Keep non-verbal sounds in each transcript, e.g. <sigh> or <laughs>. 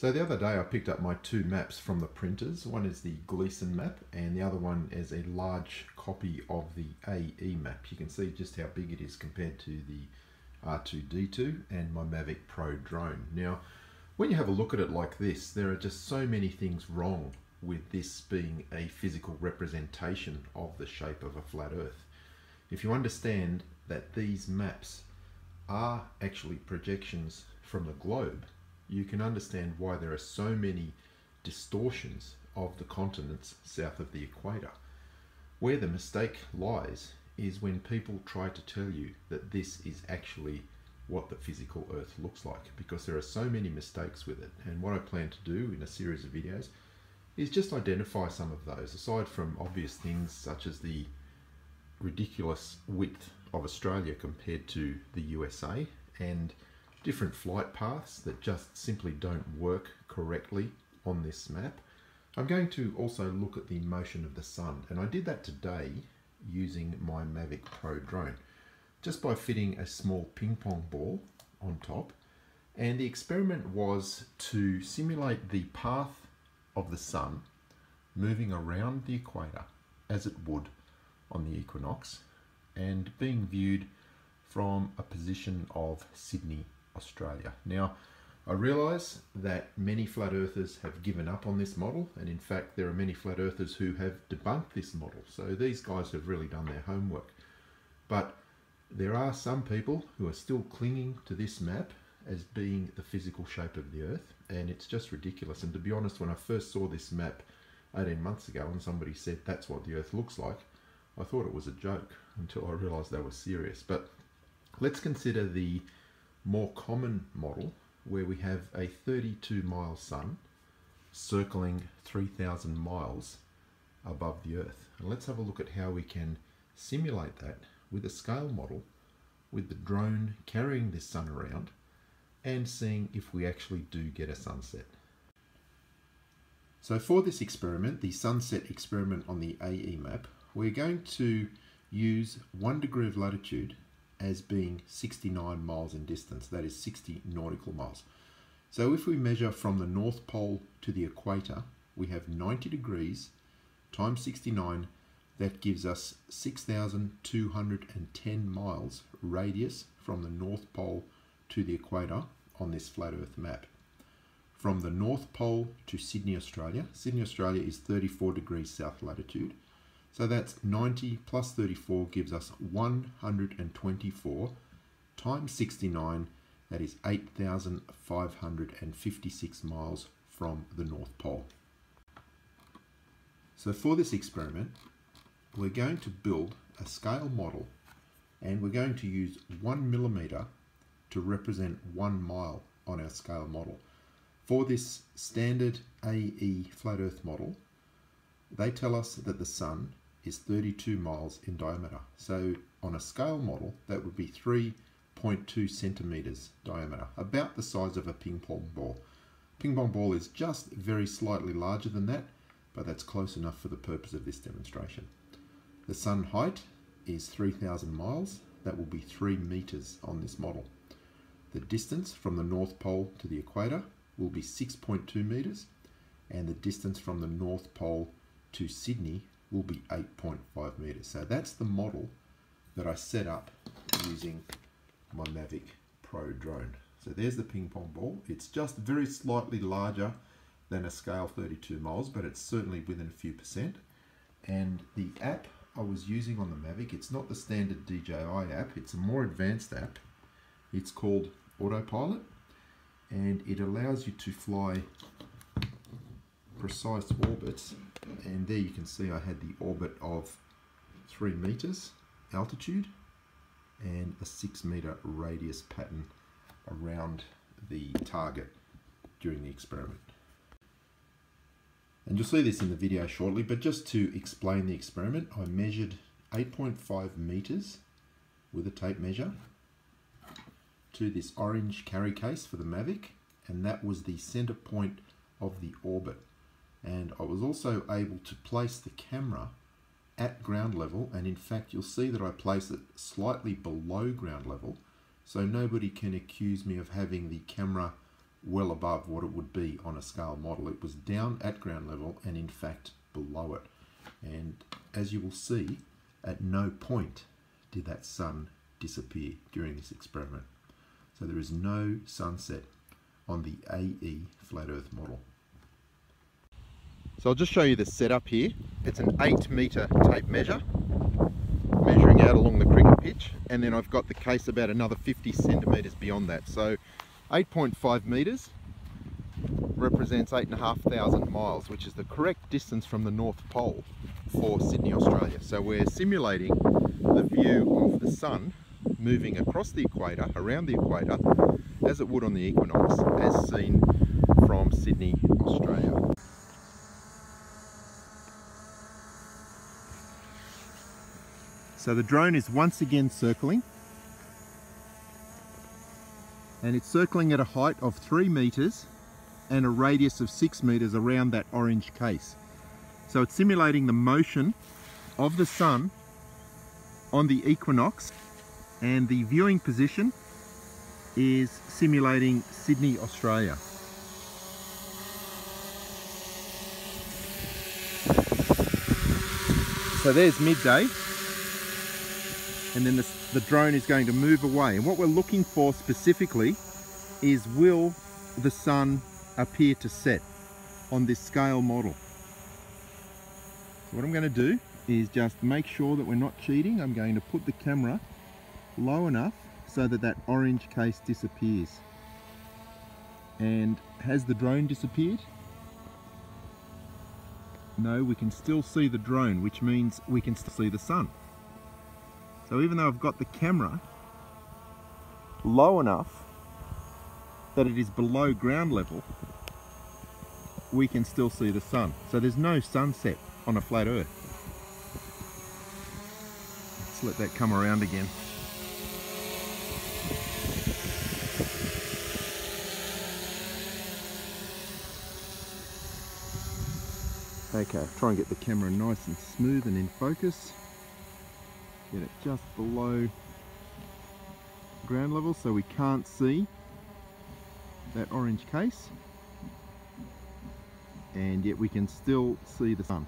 So the other day I picked up my two maps from the printers. One is the Gleason map and the other one is a large copy of the AE map. You can see just how big it is compared to the R2D2 and my Mavic Pro drone. Now when you have a look at it like this there are just so many things wrong with this being a physical representation of the shape of a flat earth. If you understand that these maps are actually projections from the globe you can understand why there are so many distortions of the continents south of the equator. Where the mistake lies is when people try to tell you that this is actually what the physical earth looks like because there are so many mistakes with it and what I plan to do in a series of videos is just identify some of those aside from obvious things such as the ridiculous width of Australia compared to the USA and different flight paths that just simply don't work correctly on this map. I'm going to also look at the motion of the sun and I did that today using my Mavic Pro drone just by fitting a small ping pong ball on top and the experiment was to simulate the path of the sun moving around the equator as it would on the equinox and being viewed from a position of Sydney Australia. Now, I realise that many flat earthers have given up on this model, and in fact, there are many flat earthers who have debunked this model. So these guys have really done their homework. But there are some people who are still clinging to this map as being the physical shape of the earth, and it's just ridiculous. And to be honest, when I first saw this map 18 months ago and somebody said that's what the earth looks like, I thought it was a joke until I realised they were serious. But let's consider the more common model where we have a 32 mile sun circling 3,000 miles above the Earth. And let's have a look at how we can simulate that with a scale model with the drone carrying this sun around and seeing if we actually do get a sunset. So for this experiment, the sunset experiment on the AE map, we're going to use one degree of latitude as being 69 miles in distance, that is 60 nautical miles. So if we measure from the North Pole to the equator, we have 90 degrees times 69, that gives us 6,210 miles radius from the North Pole to the equator on this flat earth map. From the North Pole to Sydney, Australia, Sydney, Australia is 34 degrees south latitude, so that's 90 plus 34 gives us 124 times 69, that is 8,556 miles from the North Pole. So for this experiment, we're going to build a scale model and we're going to use one millimeter to represent one mile on our scale model. For this standard AE flat earth model, they tell us that the sun is 32 miles in diameter. So on a scale model, that would be 3.2 centimeters diameter, about the size of a ping pong ball. Ping pong ball is just very slightly larger than that, but that's close enough for the purpose of this demonstration. The sun height is 3,000 miles. That will be 3 meters on this model. The distance from the North Pole to the equator will be 6.2 meters, and the distance from the North Pole to Sydney will be 8.5 meters. So that's the model that I set up using my Mavic Pro drone. So there's the ping pong ball. It's just very slightly larger than a scale 32 miles, but it's certainly within a few percent. And the app I was using on the Mavic, it's not the standard DJI app, it's a more advanced app. It's called Autopilot, and it allows you to fly precise orbits and there you can see I had the orbit of 3 meters altitude and a 6 meter radius pattern around the target during the experiment. And you'll see this in the video shortly, but just to explain the experiment, I measured 8.5 meters with a tape measure to this orange carry case for the Mavic, and that was the center point of the orbit and I was also able to place the camera at ground level and in fact you'll see that I place it slightly below ground level so nobody can accuse me of having the camera well above what it would be on a scale model. It was down at ground level and in fact below it. And as you will see, at no point did that sun disappear during this experiment. So there is no sunset on the AE flat earth model. So I'll just show you the setup here. It's an 8 metre tape measure, measuring out along the cricket pitch, and then I've got the case about another 50 centimetres beyond that. So 8.5 metres represents 8,500 miles, which is the correct distance from the North Pole for Sydney, Australia. So we're simulating the view of the sun moving across the equator, around the equator, as it would on the equinox, as seen from Sydney, Australia. So the drone is once again circling and it's circling at a height of three meters and a radius of six meters around that orange case. So it's simulating the motion of the sun on the equinox and the viewing position is simulating Sydney, Australia. So there's midday and then the, the drone is going to move away. And what we're looking for specifically is will the sun appear to set on this scale model. So what I'm going to do is just make sure that we're not cheating. I'm going to put the camera low enough so that that orange case disappears. And has the drone disappeared? No, we can still see the drone, which means we can still see the sun. So even though I've got the camera low enough that it is below ground level, we can still see the sun. So there's no sunset on a flat earth. Let's let that come around again. Okay, try and get the camera nice and smooth and in focus get it just below ground level so we can't see that orange case and yet we can still see the sun.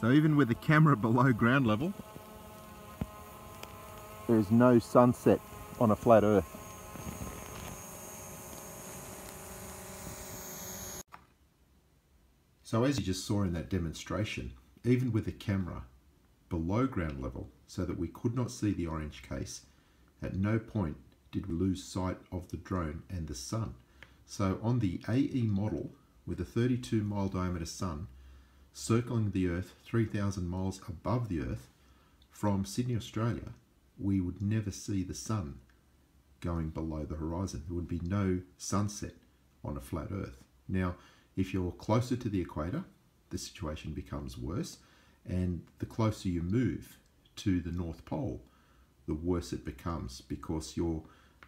So even with the camera <laughs> below ground level, there is no sunset on a flat earth. So as you just saw in that demonstration, even with the camera below ground level so that we could not see the orange case, at no point did we lose sight of the drone and the sun. So on the AE model with a 32 mile diameter sun circling the earth 3,000 miles above the earth from Sydney, Australia, we would never see the sun going below the horizon. There would be no sunset on a flat earth. Now, if you're closer to the equator, the situation becomes worse, and the closer you move to the North Pole, the worse it becomes because you're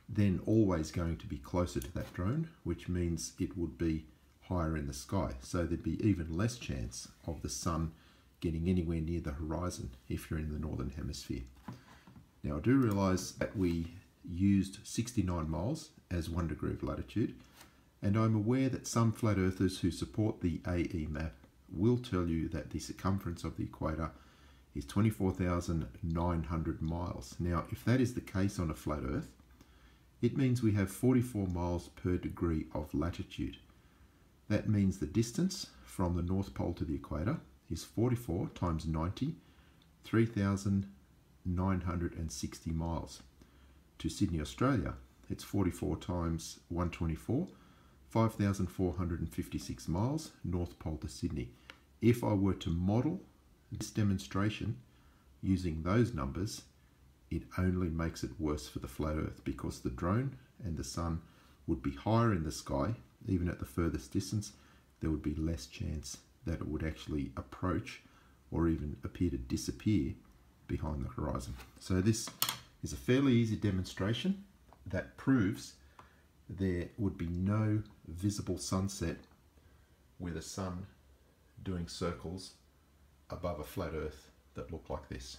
then always going to be closer to that drone, which means it would be higher in the sky. So there'd be even less chance of the sun getting anywhere near the horizon if you're in the northern hemisphere. Now I do realise that we used 69 miles as one degree of latitude, and I'm aware that some flat earthers who support the AE map will tell you that the circumference of the equator is 24,900 miles. Now, if that is the case on a flat earth, it means we have 44 miles per degree of latitude. That means the distance from the North Pole to the equator is 44 times 90, 3,960 miles. To Sydney, Australia, it's 44 times 124, 5,456 miles, North Pole to Sydney. If I were to model this demonstration using those numbers, it only makes it worse for the flat earth because the drone and the sun would be higher in the sky, even at the furthest distance, there would be less chance that it would actually approach or even appear to disappear behind the horizon. So this is a fairly easy demonstration that proves there would be no visible sunset with a sun doing circles above a flat earth that looked like this.